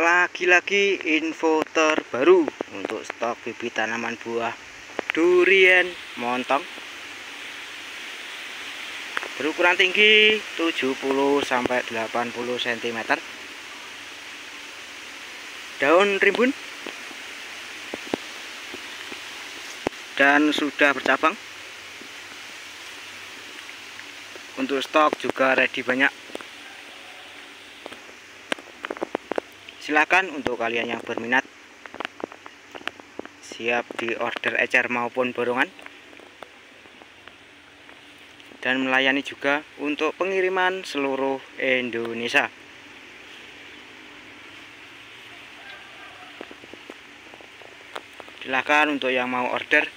lagi-lagi info terbaru untuk stok bibit tanaman buah durian montong. Berukuran tinggi 70 sampai 80 cm daun rimbun. Dan sudah bercabang. Untuk stok juga ready banyak silakan untuk kalian yang berminat siap di order ecer maupun borongan. Dan melayani juga untuk pengiriman seluruh Indonesia. Silahkan untuk yang mau order